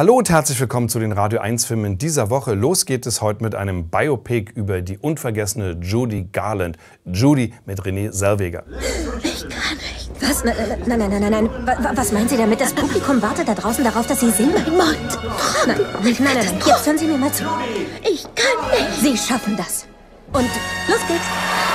Hallo und herzlich willkommen zu den Radio 1 Filmen dieser Woche. Los geht es heute mit einem Biopic über die unvergessene Judy Garland. Judy mit René Selweger. Ich kann nicht. Was? Nein, nein, nein, nein, nein. Was meinen Sie damit? Das Publikum wartet da draußen darauf, dass Sie singen? Mein Mund. Nein, nein, nein, nein. Jetzt hören Sie mir mal zu. Ich kann nicht. Sie schaffen das. Und los geht's.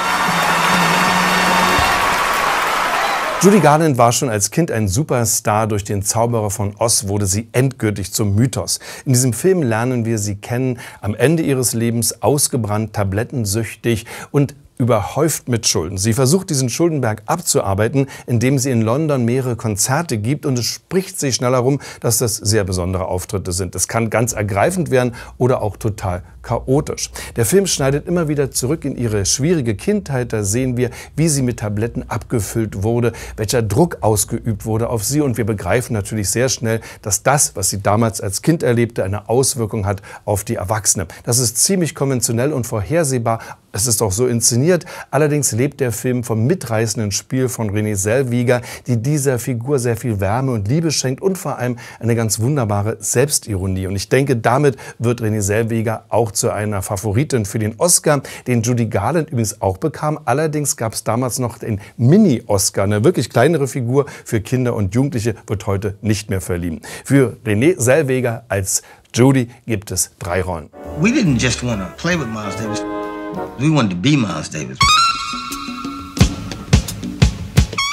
Judy Garland war schon als Kind ein Superstar. Durch den Zauberer von Oz wurde sie endgültig zum Mythos. In diesem Film lernen wir sie kennen, am Ende ihres Lebens ausgebrannt, tablettensüchtig und überhäuft mit Schulden. Sie versucht, diesen Schuldenberg abzuarbeiten, indem sie in London mehrere Konzerte gibt und es spricht sich schnell herum, dass das sehr besondere Auftritte sind. Es kann ganz ergreifend werden oder auch total chaotisch. Der Film schneidet immer wieder zurück in ihre schwierige Kindheit. Da sehen wir, wie sie mit Tabletten abgefüllt wurde, welcher Druck ausgeübt wurde auf sie und wir begreifen natürlich sehr schnell, dass das, was sie damals als Kind erlebte, eine Auswirkung hat auf die Erwachsene. Das ist ziemlich konventionell und vorhersehbar, es ist auch so inszeniert. Allerdings lebt der Film vom mitreißenden Spiel von René Selviger, die dieser Figur sehr viel Wärme und Liebe schenkt und vor allem eine ganz wunderbare Selbstironie. Und ich denke, damit wird René Selviger auch zu einer Favoritin für den Oscar, den Judy Garland übrigens auch bekam. Allerdings gab es damals noch den Mini-Oscar. Eine wirklich kleinere Figur für Kinder und Jugendliche wird heute nicht mehr verliehen. Für René Selviger als Judy gibt es drei Rollen. We didn't just want to play with Miles Davis. We wanted to be Miles Davis.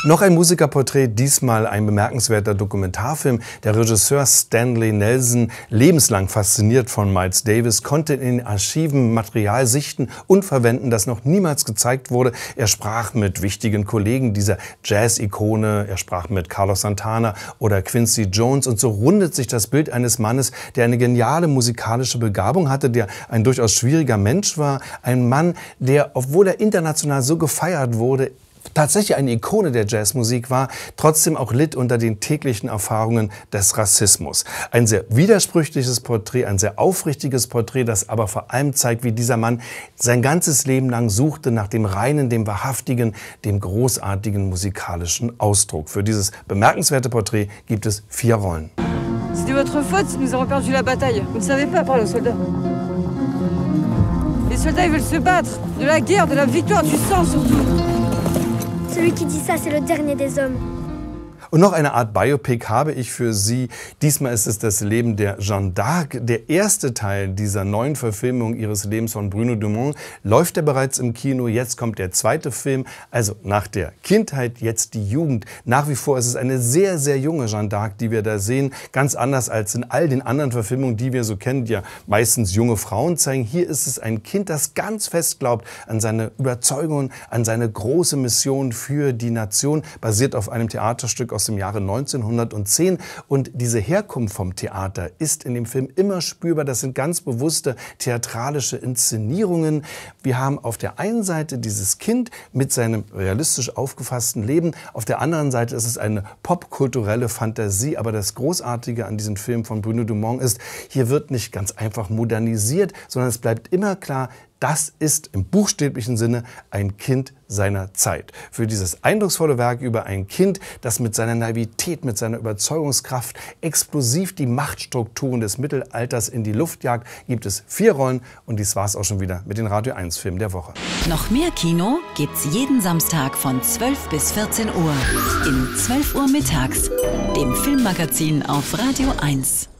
Noch ein Musikerporträt, diesmal ein bemerkenswerter Dokumentarfilm. Der Regisseur Stanley Nelson, lebenslang fasziniert von Miles Davis, konnte in den Archiven Material sichten und verwenden, das noch niemals gezeigt wurde. Er sprach mit wichtigen Kollegen dieser Jazz-Ikone, er sprach mit Carlos Santana oder Quincy Jones und so rundet sich das Bild eines Mannes, der eine geniale musikalische Begabung hatte, der ein durchaus schwieriger Mensch war, ein Mann, der, obwohl er international so gefeiert wurde, tatsächlich eine Ikone der Jazzmusik war, trotzdem auch litt unter den täglichen Erfahrungen des Rassismus. Ein sehr widersprüchliches Porträt, ein sehr aufrichtiges Porträt, das aber vor allem zeigt, wie dieser Mann sein ganzes Leben lang suchte nach dem reinen, dem wahrhaftigen, dem großartigen musikalischen Ausdruck. Für dieses bemerkenswerte Porträt gibt es vier Rollen. C'était votre faute si nous avons perdu la bataille. Vous ne savez pas parler aux soldats. Les soldats, ils veulent se battre. De la guerre, de la victoire, du sang surtout. Celui qui dit ça, c'est le dernier des hommes. Und noch eine Art Biopic habe ich für Sie. Diesmal ist es das Leben der Jeanne d'Arc. Der erste Teil dieser neuen Verfilmung ihres Lebens von Bruno Dumont läuft ja bereits im Kino. Jetzt kommt der zweite Film. Also nach der Kindheit jetzt die Jugend. Nach wie vor ist es eine sehr, sehr junge Jeanne d'Arc, die wir da sehen. Ganz anders als in all den anderen Verfilmungen, die wir so kennen, die ja meistens junge Frauen zeigen. Hier ist es ein Kind, das ganz fest glaubt an seine Überzeugungen, an seine große Mission für die Nation, basiert auf einem Theaterstück aus aus dem Jahre 1910. Und diese Herkunft vom Theater ist in dem Film immer spürbar. Das sind ganz bewusste theatralische Inszenierungen. Wir haben auf der einen Seite dieses Kind mit seinem realistisch aufgefassten Leben. Auf der anderen Seite ist es eine popkulturelle Fantasie. Aber das Großartige an diesem Film von Bruno Dumont ist, hier wird nicht ganz einfach modernisiert, sondern es bleibt immer klar, das ist im buchstäblichen Sinne ein Kind seiner Zeit. Für dieses eindrucksvolle Werk über ein Kind, das mit seiner Naivität, mit seiner Überzeugungskraft explosiv die Machtstrukturen des Mittelalters in die Luft jagt, gibt es vier Rollen und dies war es auch schon wieder mit den Radio 1 Filmen der Woche. Noch mehr Kino gibt's jeden Samstag von 12 bis 14 Uhr in 12 Uhr mittags, dem Filmmagazin auf Radio 1.